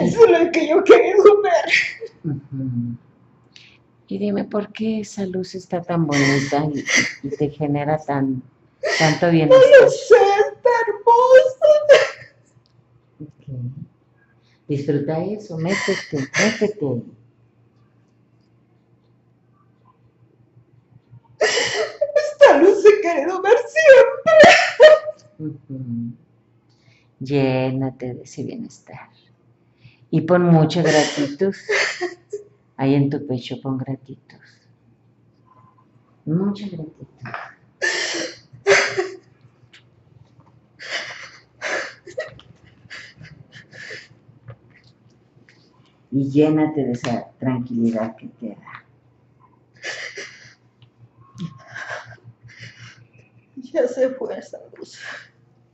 Eso es lo que yo quería ver. Y dime, ¿por qué esa luz está tan bonita y, y te genera tan, tanto No bienestar? lo sé, está hermoso. Ok. Disfruta eso, métete, métete. Esta luz he querido ver siempre. Llénate de ese bienestar. Y pon mucha gratitud. Ahí en tu pecho pon gratitud. Mucha gratitud. Y llénate de esa tranquilidad que te da. Ya se fue esa luz.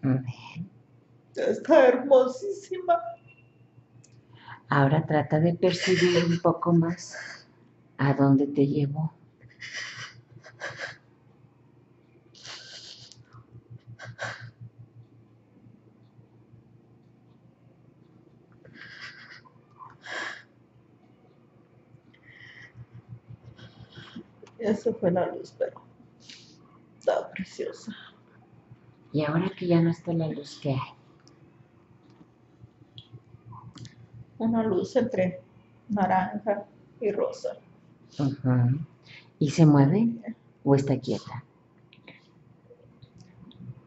Amén. Está hermosísima. Ahora trata de percibir un poco más a dónde te llevó. Ya se fue la luz, pero está preciosa. Y ahora que ya no está la luz que hay, Una luz entre naranja y rosa. ¿Y se mueve o está quieta?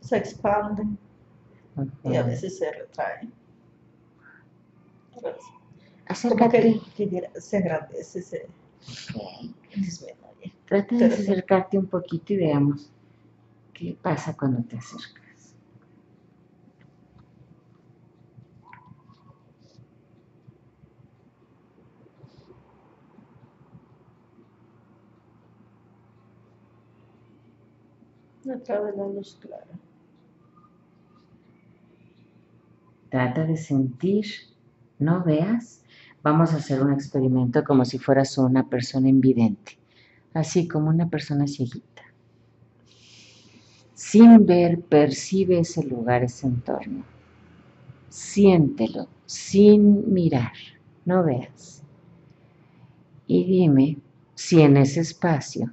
Se expande y a veces se retrae. Acércate. que, se agradece, se Ok. disminuye. Trata de acercarte un poquito y veamos qué pasa cuando te acercas. De la luz clara. Trata de sentir, no veas. Vamos a hacer un experimento como si fueras una persona invidente, así como una persona cieguita. Sin ver, percibe ese lugar, ese entorno. Siéntelo, sin mirar, no veas. Y dime si en ese espacio,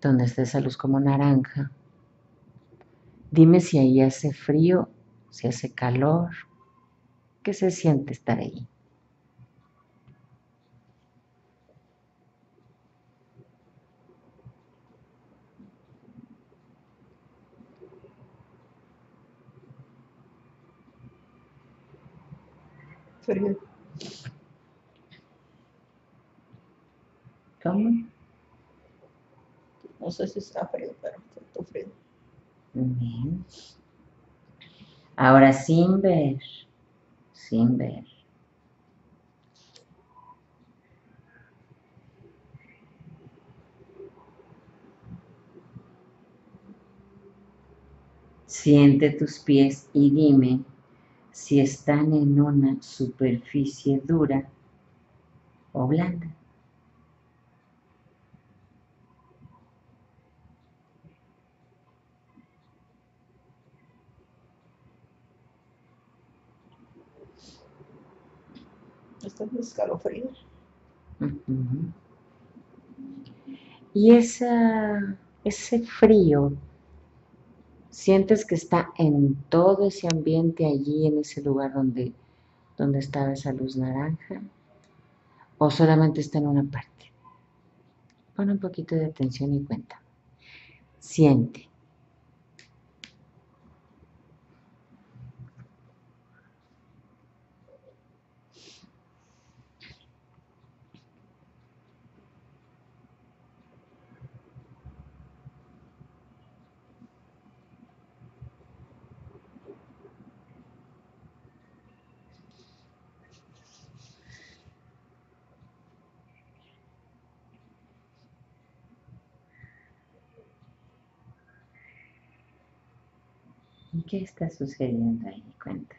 donde está esa luz como naranja, dime si ahí hace frío si hace calor, ¿qué se siente estar ahí? ¿Cómo? No sé si está frío, pero siento frío. Bien. Ahora sin ver, sin ver. Siente tus pies y dime si están en una superficie dura o blanda. Está en escalofrío. Ujú. Y esa, ese frío, sientes que está en todo ese ambiente allí, en ese lugar donde, donde estaba esa luz naranja, o solamente está en una parte. Pon un poquito de atención y cuenta. Siente. ¿Y qué está sucediendo ahí? Cuenta.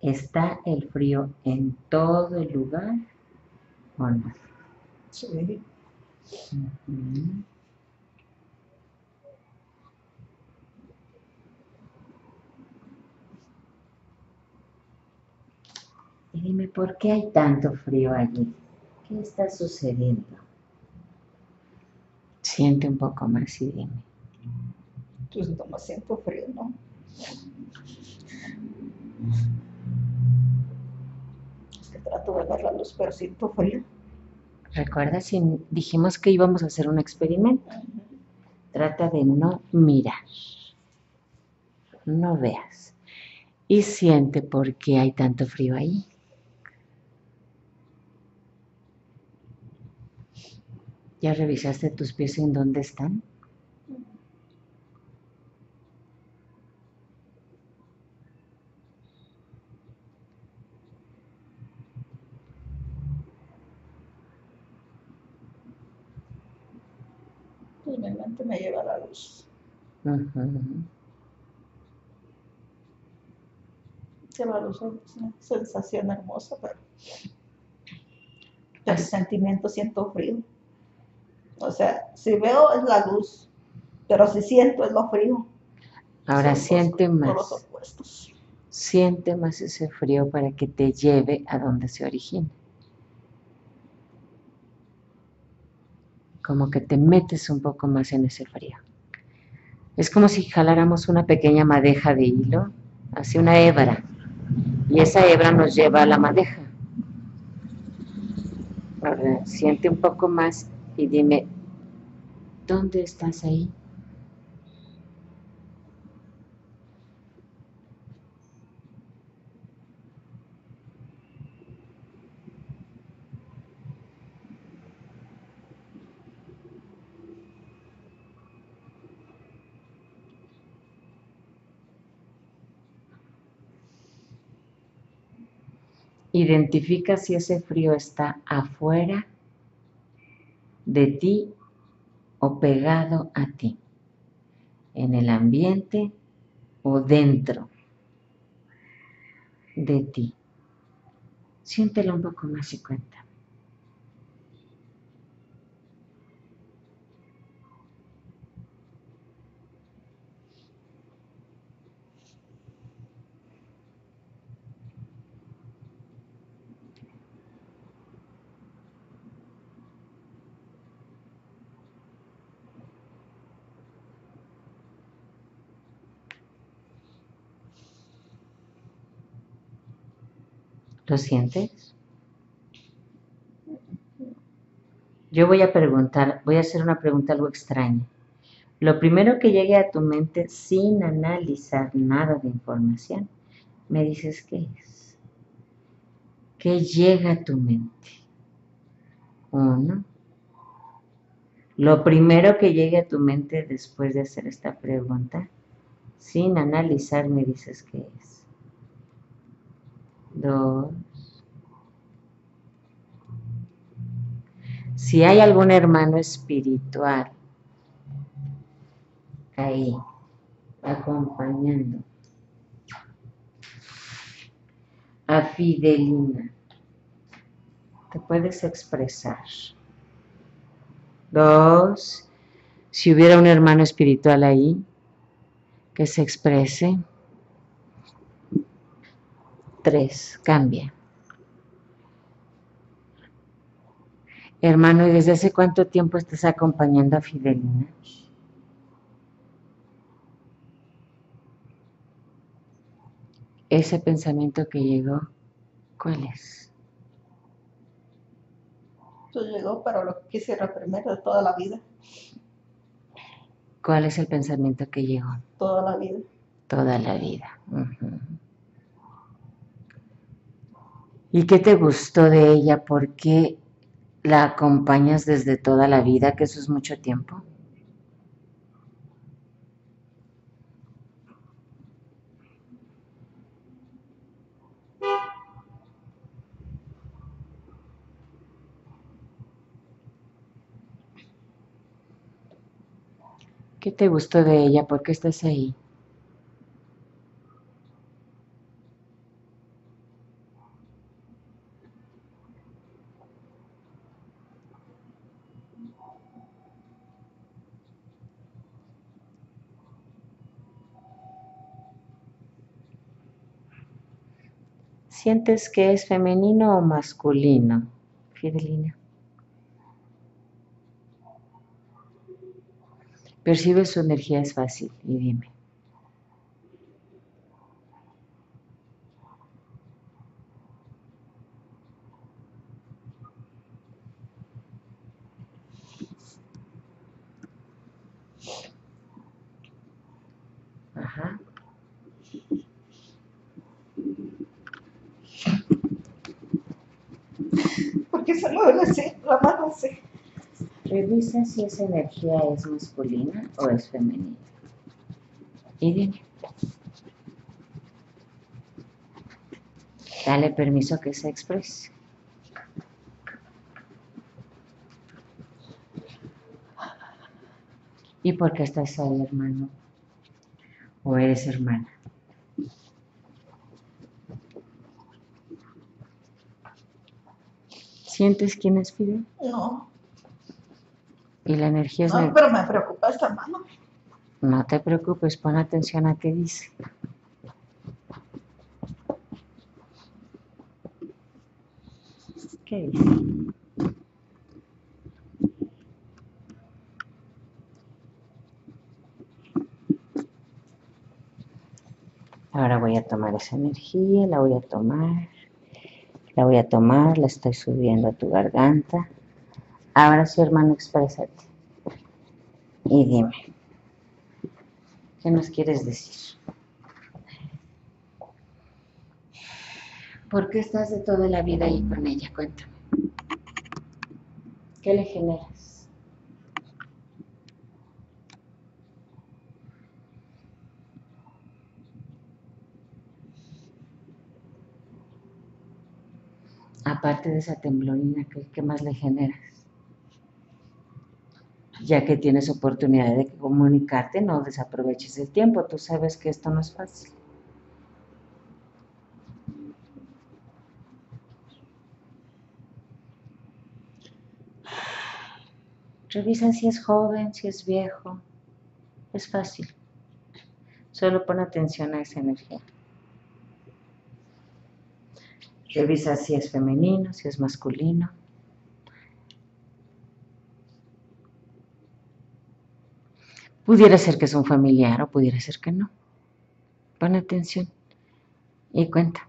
¿Está el frío en todo el lugar o no? Sí. Y dime, ¿por qué hay tanto frío allí? ¿Qué está sucediendo? Siente un poco más y dime. Pues no me siento frío, ¿no? Es que trato de ver la luz, pero siento frío. Recuerda si dijimos que íbamos a hacer un experimento. Trata de no mirar. No veas. Y siente por qué hay tanto frío ahí. ¿Ya revisaste tus pies en dónde están? Mi mente me lleva a la luz. Ujú. Que la luz es una sensación hermosa, pero el sentimiento siento frío. O sea, si veo es la luz, pero si siento es lo frío. Ahora Son siente más. polos opuestos. Siente más ese frío para que te lleve a donde se origina. Como que te metes un poco más en ese frío. Es como si jaláramos una pequeña madeja de hilo hacia una hebra. Y esa hebra nos lleva a la madeja. Ahora siente un poco más y dime, ¿dónde estás ahí? Identifica si ese frío está afuera de ti o pegado a ti, en el ambiente o dentro de ti. Siéntelo un poco más y cuenta. ¿Lo sientes? Yo voy a preguntar, voy a hacer una pregunta algo extraña. Lo primero que llegue a tu mente sin analizar nada de información, me dices qué es. ¿Qué llega a tu mente? Uno. Lo primero que llegue a tu mente después de hacer esta pregunta, sin analizar, me dices qué es. Dos. Si hay algún hermano espiritual ahí, acompañando a Fidelina, te puedes expresar. Dos, si hubiera un hermano espiritual ahí, que se exprese. Tres, cambia. Hermano, ¿y desde hace cuánto tiempo estás acompañando a Fidelina? Ese pensamiento que llegó, ¿cuál es? Eso llegó, pero lo que quisiera primero de toda la vida, ¿Cuál es el pensamiento que llegó? toda la vida. Toda la vida. ¿Y qué te gustó de ella? ¿Por qué la acompañas desde toda la vida? Que eso es mucho tiempo. ¿Qué te gustó de ella? ¿Por qué estás ahí? ¿Sientes que es femenino o masculino, Fidelina? Percibe su energía, es fácil, y dime. Ajá. Revisa si esa energía es masculina o es femenina. Y dime. Dale permiso que se exprese. ¿Y por qué estás ahí, hermano? ¿O eres hermana? ¿Sientes quién es Fidel? No, Y la energía es... no, pero me preocupa esta mano. No te preocupes, pon atención a qué dice. ¿Qué dice? Ahora voy a tomar esa energía, la voy a tomar, la voy a tomar, la estoy subiendo a tu garganta. Ahora sí, hermano, exprésate. Y dime. ¿Qué nos quieres decir? ¿Por qué estás de toda la vida ahí con ella? Cuéntame. ¿Qué le generas? Aparte de esa temblorina, ¿qué, qué más le generas? Ya que tienes oportunidad de comunicarte, no desaproveches el tiempo. Tú sabes que esto no es fácil. Revisa si es joven, si es viejo. Es fácil. Solo pon atención a esa energía. Revisa si es femenino, si es masculino. Pudiera ser que es un familiar o pudiera ser que no. Pon atención y cuenta.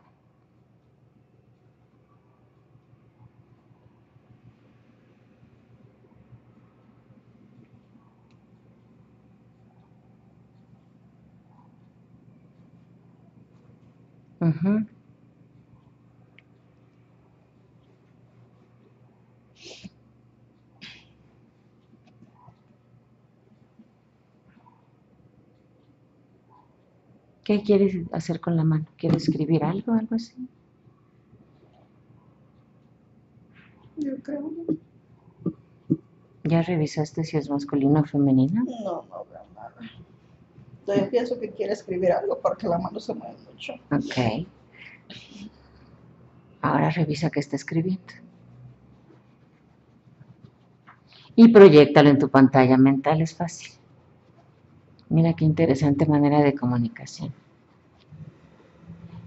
Ujú. ¿Qué quieres hacer con la mano? ¿Quieres escribir algo, algo así? Yo creo. ¿Ya revisaste si es masculino o femenino? No, no veo nada. Yo pienso que quiere escribir algo porque la mano se mueve mucho. Ok. Ahora revisa qué está escribiendo. Y proyectalo en tu pantalla mental, es fácil. Mira qué interesante manera de comunicación.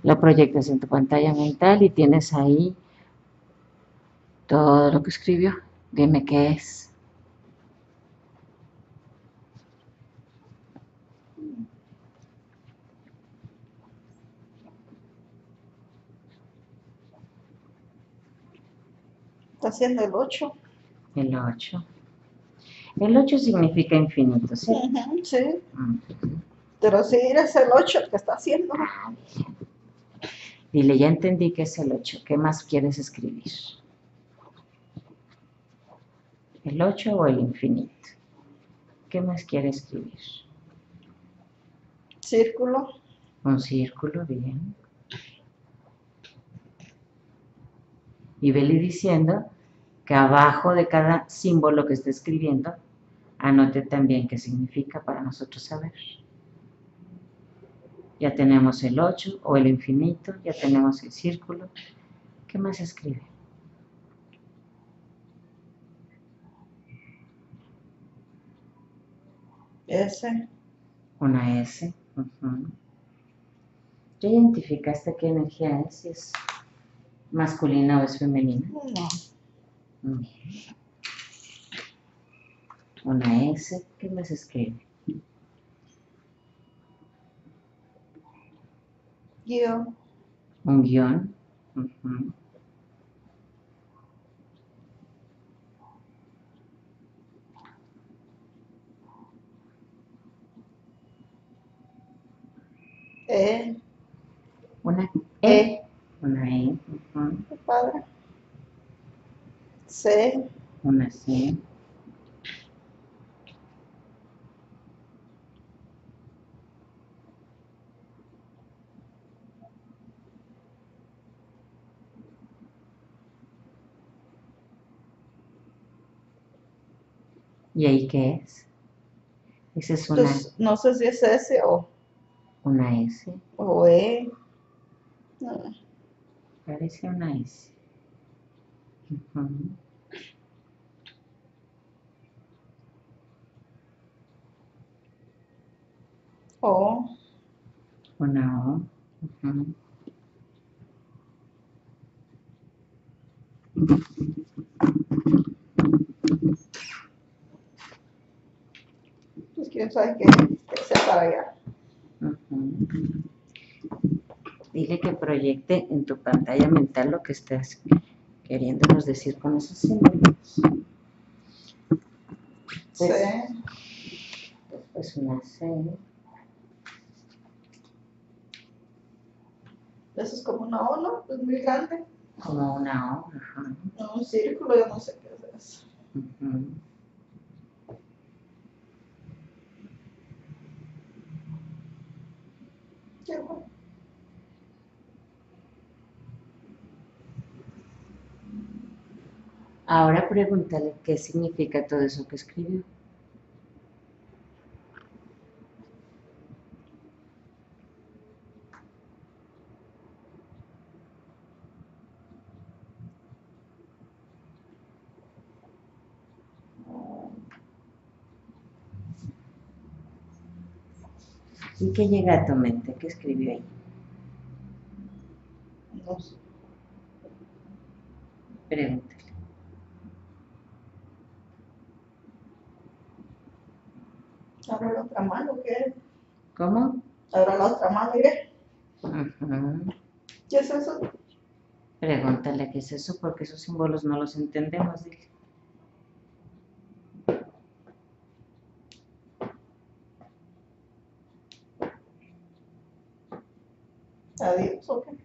Lo proyectas en tu pantalla mental y tienes ahí todo lo que escribió. Dime qué es. Está haciendo el 8. El 8. El 8 significa infinito, ¿sí? sí. Ujú. Pero sí, es el 8 el que está haciendo. Ah. Dile, ya entendí que es el 8. ¿Qué más quieres escribir? ¿El 8 o el infinito? ¿Qué más quieres escribir? Círculo. Un círculo, bien. Y vele diciendo que abajo de cada símbolo que esté escribiendo, anote también qué significa para nosotros saber. Ya tenemos el 8 o el infinito, ya tenemos el círculo. ¿Qué más escribe? S. Una S. ujú. ¿Ya identificaste qué energía es? Si es masculina o es femenina. No. Mm. Una S, ¿qué más escribe? Yo. Un guion. Ujú. E. Una E. E. Una E. ujú. Qué padre. C. Una C. ¿Y ahí qué es? Esa es una, Pues, no sé si es S o, una S. o E. No. Parece una S. Ujú. O. Una O. ujú. Pues quién sabe qué, qué sea para allá. Dile que proyecte en tu pantalla mental lo que estás queriéndonos decir con esos símbolos. C. Después una C. Eso es como una O, ¿no? Es muy grande. Como una O. ajá, No, un círculo, yo no sé qué es eso. Qué Ahora pregúntale qué significa todo eso que escribió. ¿Y qué llega a tu mente? ¿Qué escribió ahí? No sé. Pregúntale. Ahora la otra mano, ¿qué? ¿Cómo? Ahora la otra mano, ¿qué? Ujú. ¿Qué es eso? Pregúntale qué es eso, porque esos símbolos no los entendemos. Dile. ¿O qué?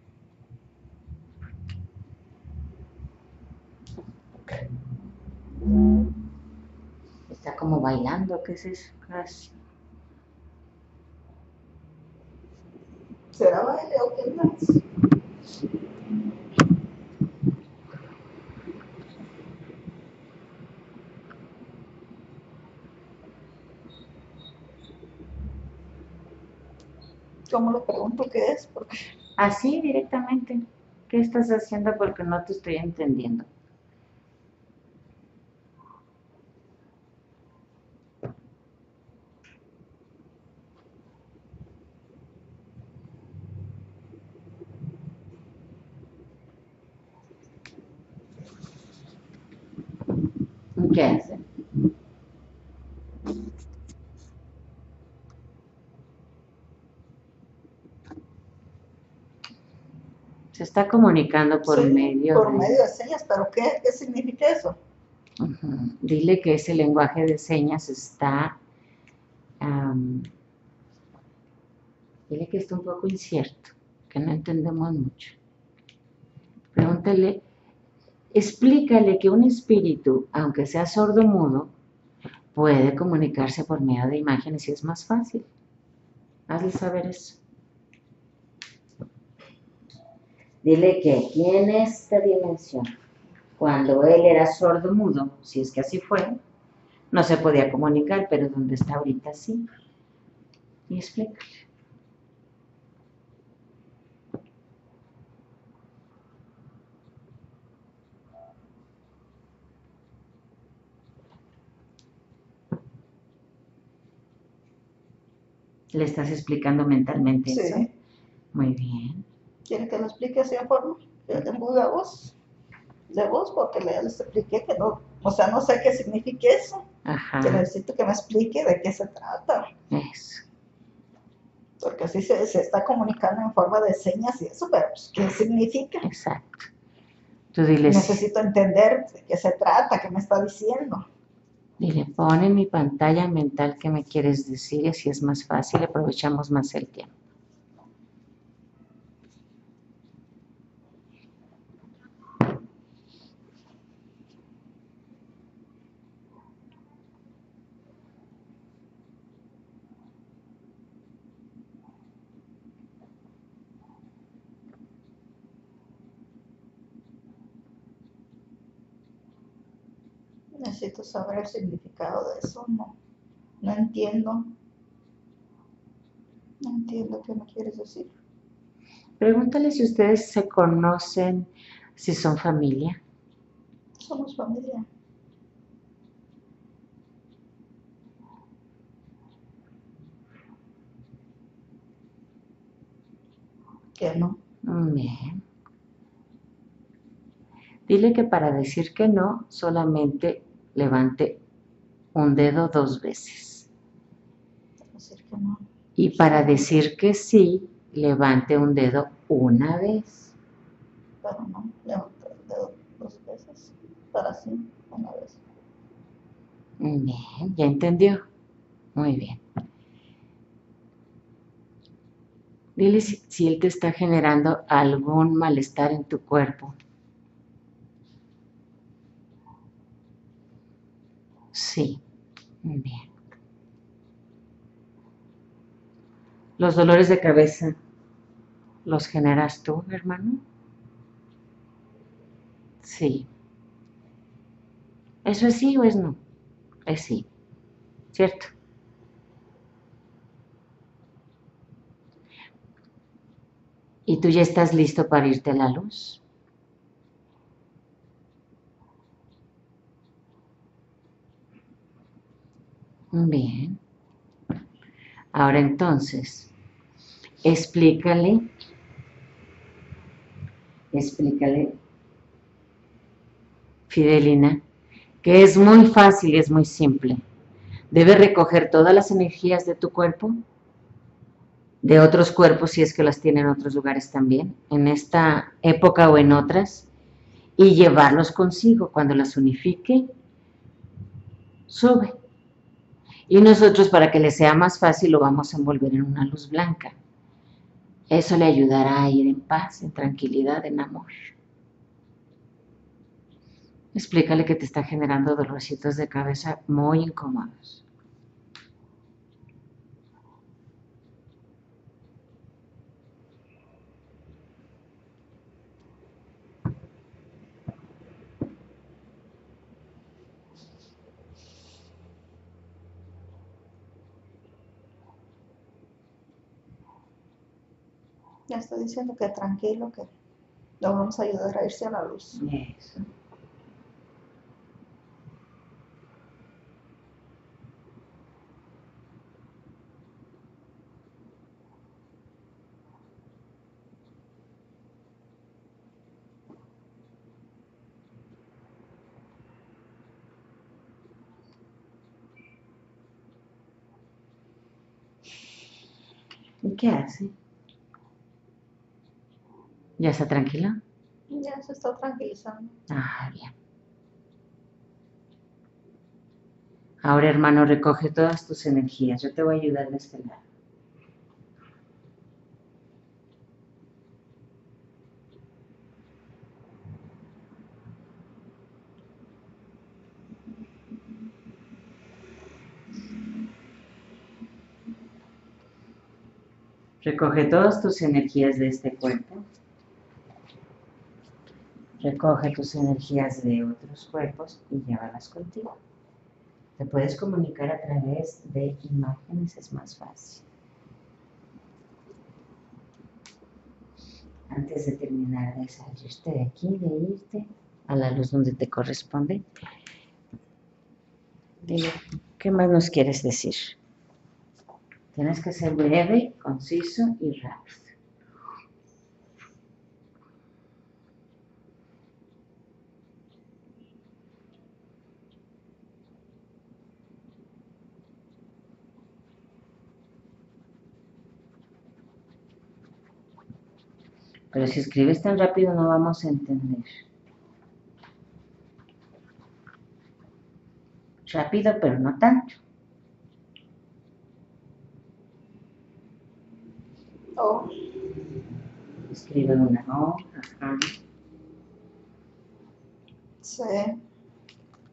Está como bailando, ¿qué es eso? Casi. ¿Será baile o qué más? ¿Cómo le pregunto qué es? Porque Así directamente. ¿Qué estás haciendo? Porque no te estoy entendiendo. ¿Qué hace? Se está comunicando por Sí, medio por de... medio de señas, pero ¿qué, qué significa eso? Dile que ese lenguaje de señas está... dile que está un poco incierto, que no entendemos mucho. Pregúntale, explícale que un espíritu, aunque sea sordo mudo, puede comunicarse por medio de imágenes y es más fácil. Hazle saber eso. Dile que aquí en esta dimensión, cuando él era sordo mudo, si es que así fue, no se podía comunicar, pero donde está ahorita sí. Y explícale. Le estás explicando mentalmente eso. Sí. Muy bien. ¿Quiere que lo explique así en forma? En voz. De voz, porque le, les expliqué que no, o sea, no sé qué significa eso. Ajá. Que necesito que me explique de qué se trata. Eso. Porque así se, se está comunicando en forma de señas y eso, pero pues, ¿qué significa? Exacto. Tú diles, Necesito entender de qué se trata, qué me está diciendo. dile, pon en mi pantalla mental qué me quieres decir y así es más fácil, aprovechamos más el tiempo. Necesito saber el significado de eso, no, no entiendo. No entiendo qué me quieres decir. Pregúntale si ustedes se conocen, si son familia. Somos familia. Que no. Bien. Dile que para decir que no, solamente levante un dedo dos veces. Y para decir que sí, levante un dedo una vez. Pero no. Levanto el dedo dos veces. Para sí, una vez. Bien, ¿ya entendió? Muy bien. Dile si, si él te está generando algún malestar en tu cuerpo. Sí, bien. ¿Los dolores de cabeza los generas tú, hermano? Sí. ¿Eso es sí o es no? Es sí, ¿cierto? ¿Y tú ya estás listo para irte a la luz? Bien. Ahora entonces, explícale, explícale, Fidelina, que es muy fácil y es muy simple. Debes recoger todas las energías de tu cuerpo, de otros cuerpos si es que las tiene en otros lugares también, en esta época o en otras, y llevarlos consigo. Cuando las unifique, sube. Y nosotros, para que le sea más fácil, lo vamos a envolver en una luz blanca. Eso le ayudará a ir en paz, en tranquilidad, en amor. Explícale que te está generando dolorcitos de cabeza muy incómodos. Ya estoy diciendo que tranquilo, que lo vamos a ayudar a irse a la luz. ¿Y qué hace? ¿Ya está tranquila? Ya se está tranquilizando. Ah, bien. Ahora, hermano, recoge todas tus energías. Yo te voy a ayudar de este lado. Recoge todas tus energías de este cuerpo. Recoge tus energías de otros cuerpos y llévalas contigo. Te puedes comunicar a través de imágenes, es más fácil. Antes de terminar de salirte de aquí, de irte a la luz donde te corresponde, dile, ¿qué más nos quieres decir? Tienes que ser breve, conciso y rápido. Pero si escribes tan rápido no vamos a entender. Rápido, pero no tanto. Oh, Escribe una O. Ajá. sí.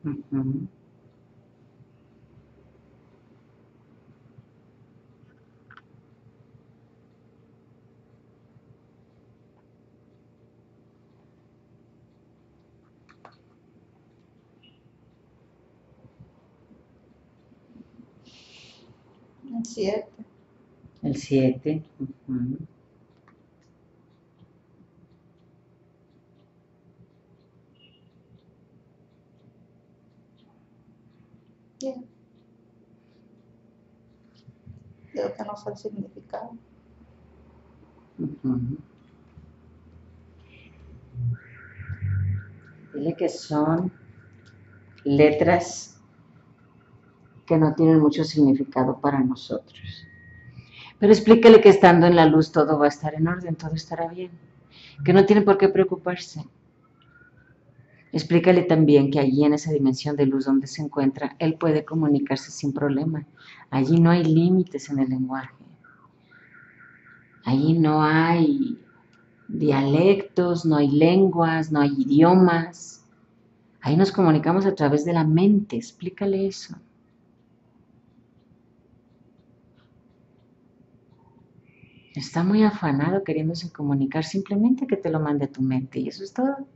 ujú. El 7. Bien. Creo que no sé el significado. Dile que son letras que no tienen mucho significado para nosotros. Pero explícale que estando en la luz todo va a estar en orden, todo estará bien, que no tiene por qué preocuparse. Explícale también que allí en esa dimensión de luz donde se encuentra, él puede comunicarse sin problema. Allí no hay límites en el lenguaje. Allí no hay dialectos, no hay lenguas, no hay idiomas. Ahí nos comunicamos a través de la mente. Explícale eso. Está muy afanado queriéndose comunicar, simplemente que te lo mande tu mente y eso es todo.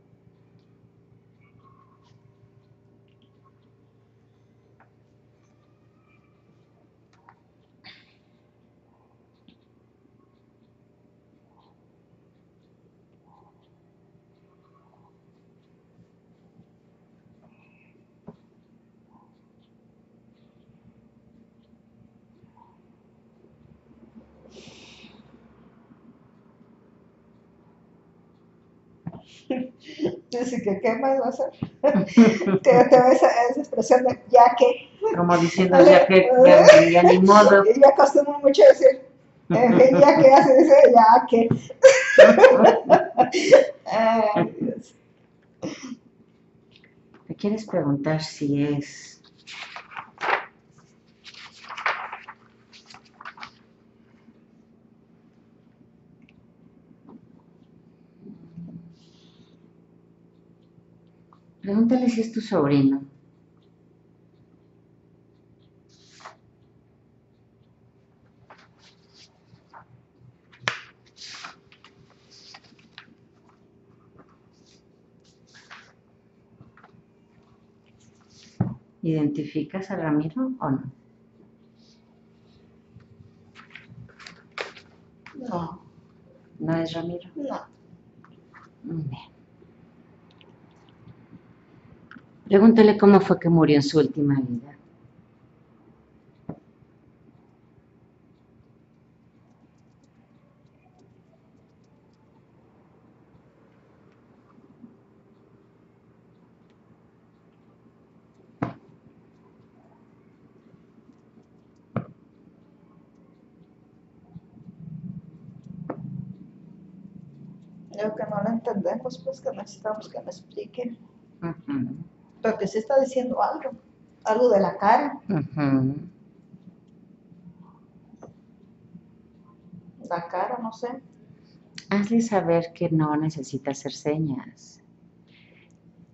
Dice que qué más va a hacer. te, te ves esa, esa expresión de ya que. Como diciendo ya que ya, ya ni modo. Yo acostumbro mucho a decir, eh, ya que hace, dice ya que. Ay, Dios. ¿Te quieres preguntar si es Pregúntale si es tu sobrino. ¿Identificas a Ramiro o no? No, ¿No es Ramiro? no. Bien. Pregúntale cómo fue que murió en su última vida. Lo que no lo entendemos, pues que necesitamos que me expliquen. Ujú, Porque sí está diciendo algo, algo de la cara, la cara, no sé. Hazle saber que no necesita hacer señas.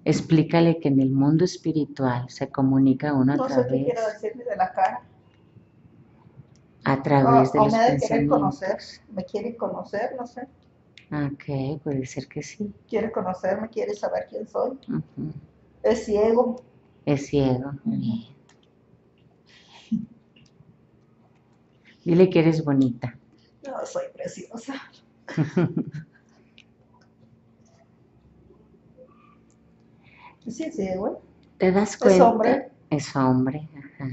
Explícale que en el mundo espiritual se comunica uno a No sé qué través, quiero decirme de la cara. a O, través de o los me de querer conocer, pensamientos. me quiere conocer, no sé. Ok, puede ser que sí. Quiere conocerme, quiere saber quién soy. Ujú. Es ciego. Es ciego. Bien. Dile que eres bonita. No, soy preciosa. Sí, es ciego. ¿Te das Es cuenta? hombre. Es hombre. Ajá.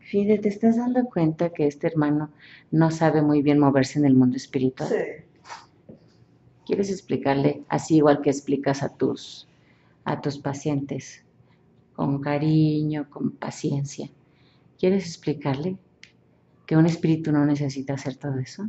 Fide, ¿te estás dando cuenta que este hermano no sabe muy bien moverse en el mundo espiritual? Sí. ¿Quieres explicarle así igual que explicas a tus a tus pacientes con cariño, con paciencia? ¿Quieres explicarle que un espíritu no necesita hacer todo eso?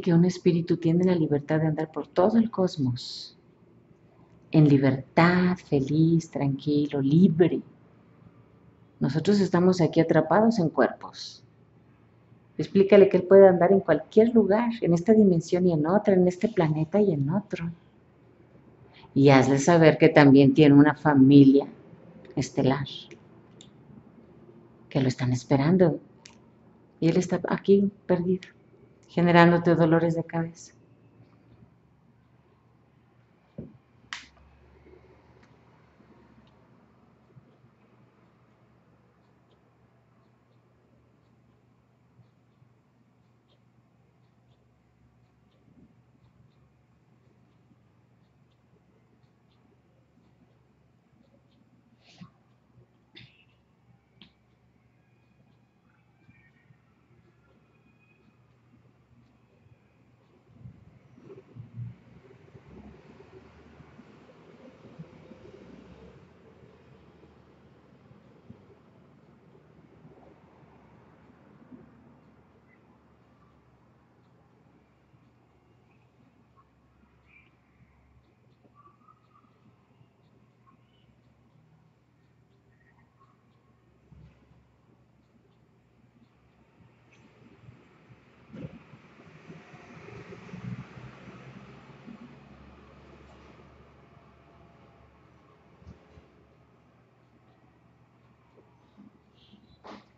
Que un espíritu tiene la libertad de andar por todo el cosmos, en libertad, feliz, tranquilo, libre. Nosotros estamos aquí atrapados en cuerpos. Explícale que él puede andar en cualquier lugar, en esta dimensión y en otra, en este planeta y en otro. Y hazle saber que también tiene una familia estelar, que lo están esperando. Y él está aquí perdido, generándote dolores de cabeza.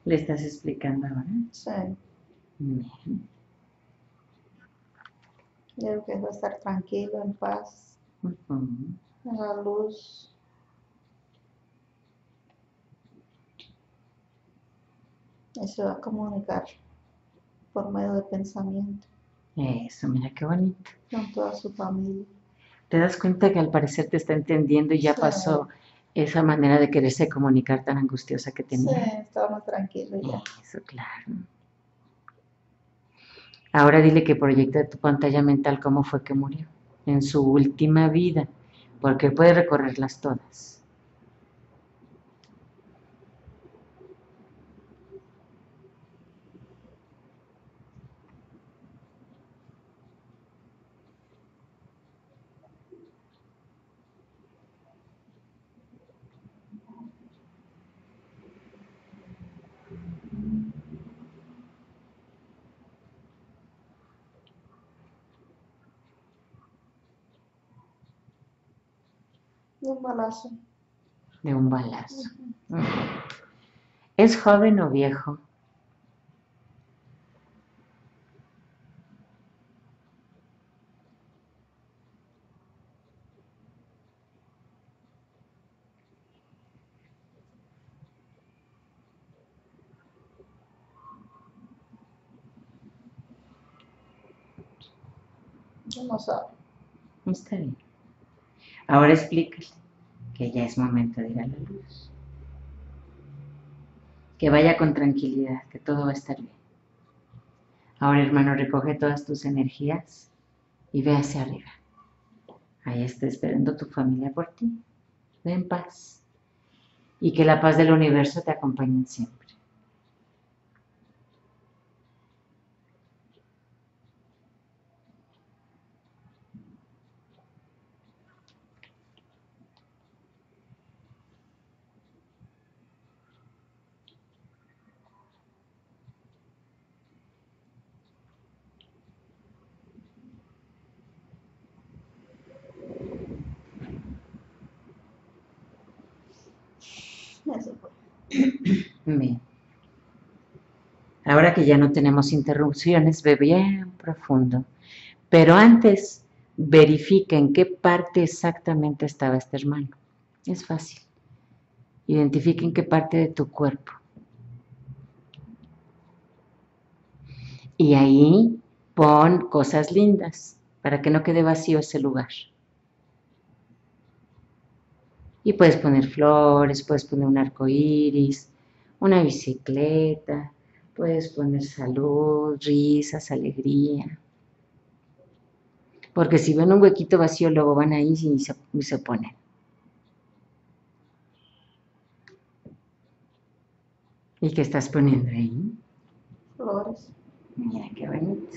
¿Le estás explicando ahora? Sí. Bien. Yo que va a estar tranquilo, en paz, en la luz. Y se va a comunicar por medio de pensamiento Eso, mira qué bonito. con toda su familia. ¿Te das cuenta que al parecer te está entendiendo y ya Sí. pasó esa manera de quererse comunicar tan angustiosa que Sí, tenía? estaba más tranquilo ya. Eso, claro. Ahora dile que proyecta tu pantalla mental cómo fue que murió en su última vida, porque puede recorrerlas todas. Balazo. de un balazo. ¿Es joven o viejo? No sabe. Está bien. Ahora explícale que ya es momento de ir a la luz. Que vaya con tranquilidad, que todo va a estar bien. Ahora, hermano, recoge todas tus energías y ve hacia arriba. Ahí está esperando tu familia por ti. Ve en paz. Y que la paz del universo te acompañe siempre. Eso fue. Bien. Ahora que ya no tenemos interrupciones, ve bien profundo. Pero antes, verifica en qué parte exactamente estaba este hermano. Es fácil. Identifica en qué parte de tu cuerpo. Y ahí pon cosas lindas para que no quede vacío ese lugar. Y puedes poner flores, puedes poner un arco iris, una bicicleta, puedes poner salud, risas, alegría. Porque si ven un huequito vacío, luego van ahí y se, y se ponen. ¿Y qué estás poniendo ahí? Flores. Mira qué bonito.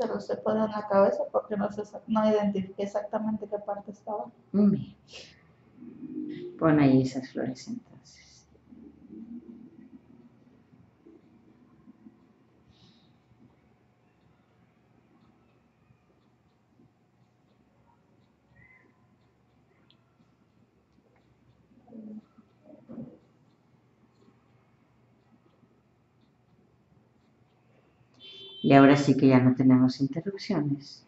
Pero se puede en la cabeza porque no, se, no identifiqué exactamente qué parte estaba. Bien. Pon ahí esas flores entonces. Y ahora sí que ya no tenemos interrupciones.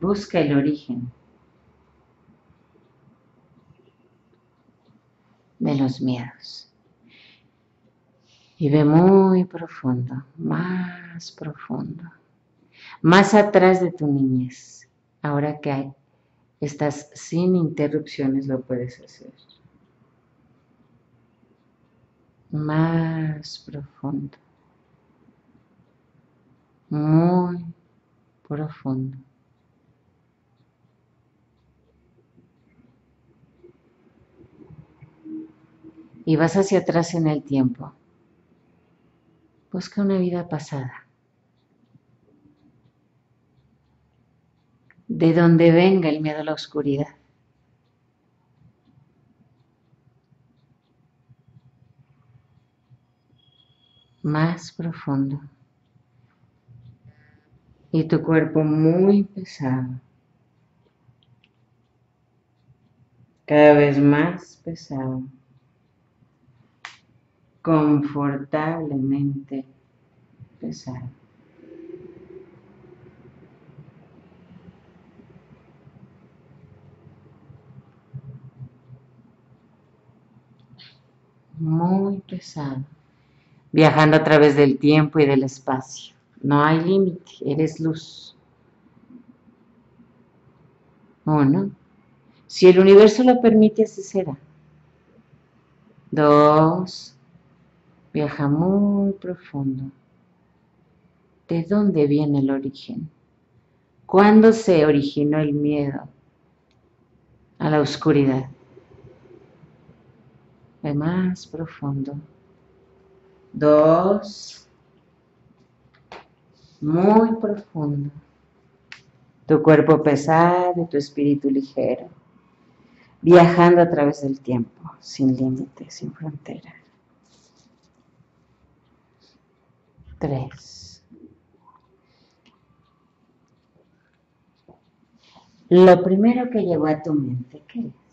Busca el origen de los miedos. Y ve muy profundo, más profundo, más atrás de tu niñez. Ahora que estás sin interrupciones, lo puedes hacer. Más profundo, muy profundo. y vas hacia atrás en el tiempo. Busca una vida pasada. De donde venga el miedo a la oscuridad. Más profundo. Y tu cuerpo muy pesado. Cada vez más pesado confortablemente pesado. Muy pesado, viajando a través del tiempo y del espacio. No hay límite, eres luz. Uno. Si el universo lo permite, así será. Dos. Viaja muy profundo. ¿De dónde viene el origen? ¿Cuándo se originó el miedo a la oscuridad? De más profundo. Dos. Muy profundo. Tu cuerpo pesado y tu espíritu ligero. Viajando a través del tiempo, sin límites, sin fronteras. Tres. Lo primero que llegó a tu mente, ¿qué es?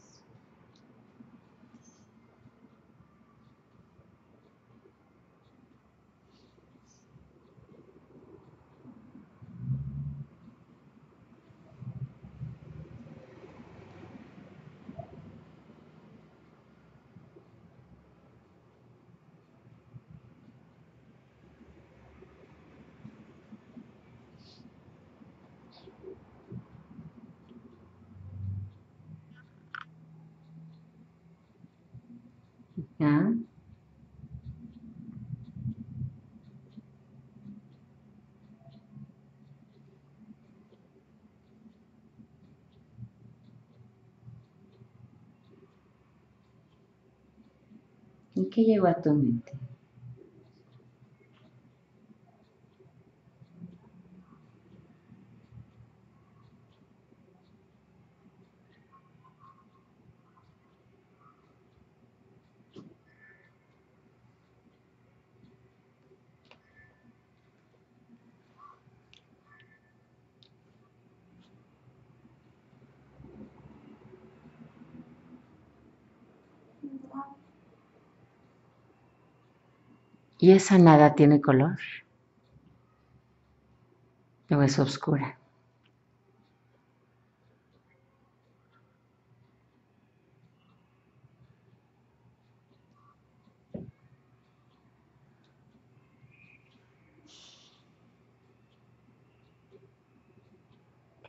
¿Ya? ¿Y qué llegó a tu mente? ¿Y esa nada tiene color? ¿O es oscura?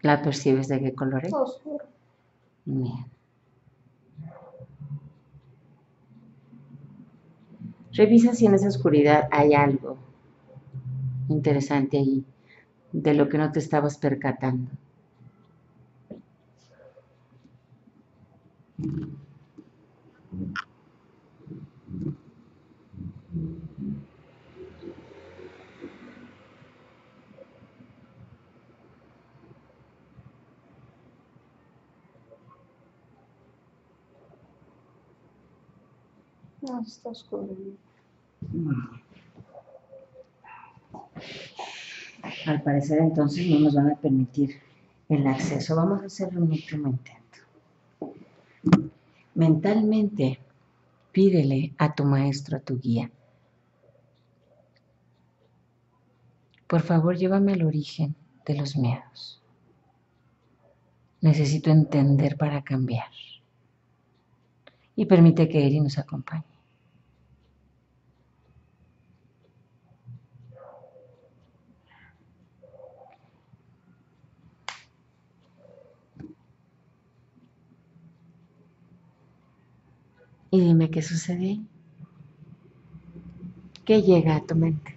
¿La percibes de qué color es? Bien. Revisa si en esa oscuridad hay algo interesante ahí, de lo que no te estabas percatando. No, está oscuro. Al parecer entonces no nos van a permitir el acceso. Vamos a hacer un último intento. Mentalmente pídele a tu maestro, a tu guía. Por favor, llévame al origen de los miedos. Necesito entender para cambiar. Y permite que Eri nos acompañe. Y dime qué sucede ¿Qué llega a tu mente?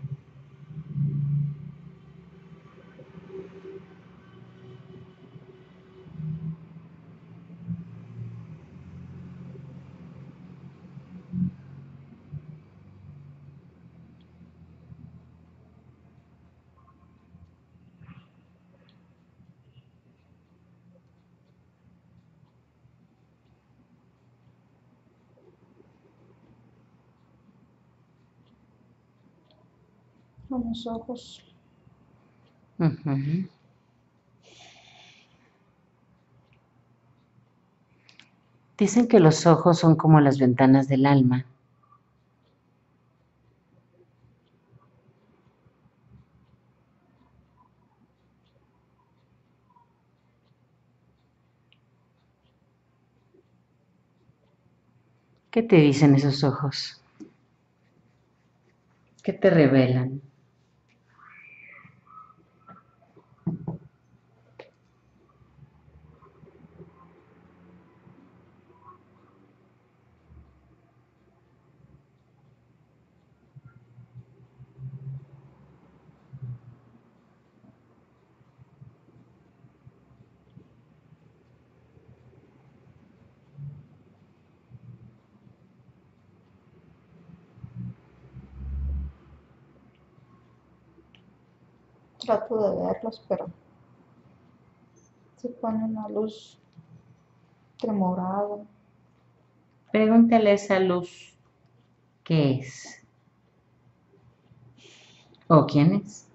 A mis ojos. Ujú. Dicen que los ojos son como las ventanas del alma. ¿Qué te dicen esos ojos? ¿Qué te revelan? Trato de verlos, pero se pone una luz tremorada. Pregúntale esa luz qué es o quién es.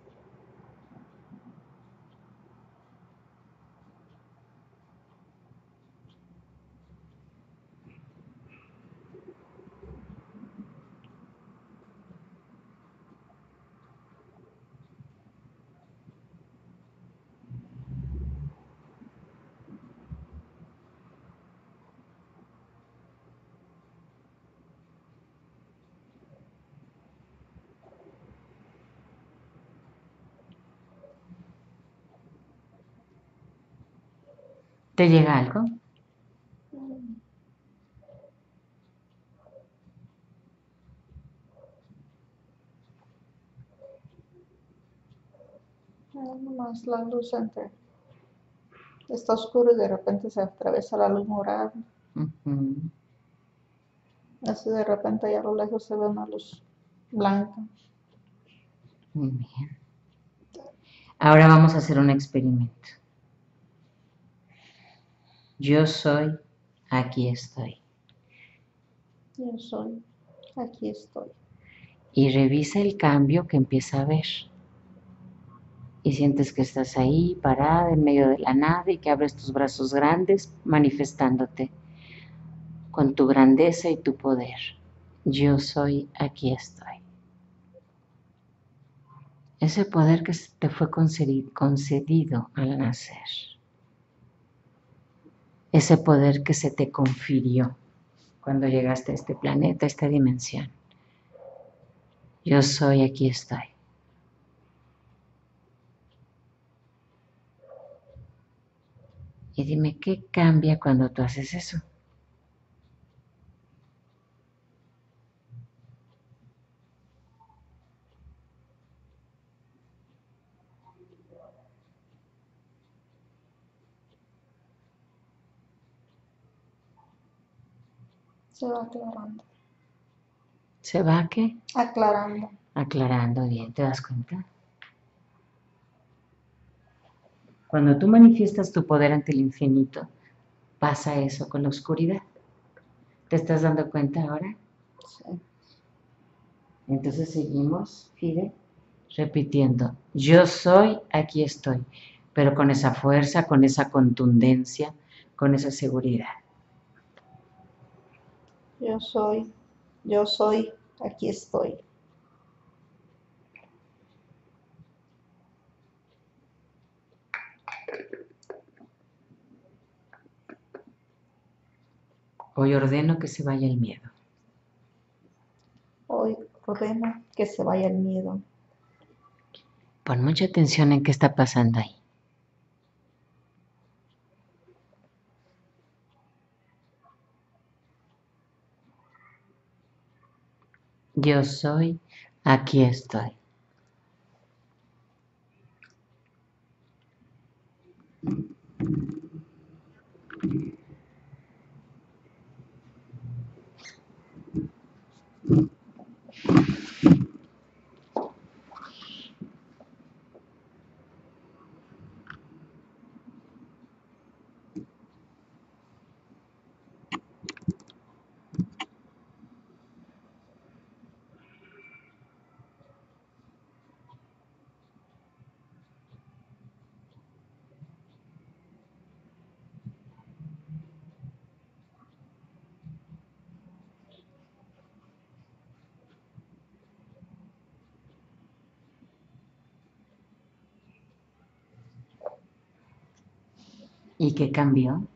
¿Te llega algo? Más la luz entre. Está oscuro y de repente se atraviesa la luz morada. Ujú. Así de repente allá a lo lejos se ve una luz blanca. Muy bien. Ahora vamos a hacer un experimento. Yo soy, aquí estoy. Yo soy, aquí estoy. Y revisa el cambio que empieza a ver. Y sientes que estás ahí parada en medio de la nada y que abres tus brazos grandes manifestándote con tu grandeza y tu poder. Yo soy, aquí estoy. Ese poder que te fue concedi- concedido al nacer. Ese poder que se te confirió cuando llegaste a este planeta, a esta dimensión. Yo soy, aquí estoy. Y dime, ¿qué cambia cuando tú haces eso? Se va aclarando. ¿Se va qué? Aclarando. Aclarando bien, ¿te das cuenta? Cuando tú manifiestas tu poder ante el infinito, pasa eso con la oscuridad. ¿Te estás dando cuenta ahora? Sí. Entonces seguimos, Fide, repitiendo, yo soy, aquí estoy, pero con esa fuerza, con esa contundencia, con esa seguridad. Yo soy, yo soy, aquí estoy. Hoy ordeno que se vaya el miedo. Hoy ordeno que se vaya el miedo. Pon mucha atención en qué está pasando ahí. Yo soy, aquí estoy. ¿Y qué cambió?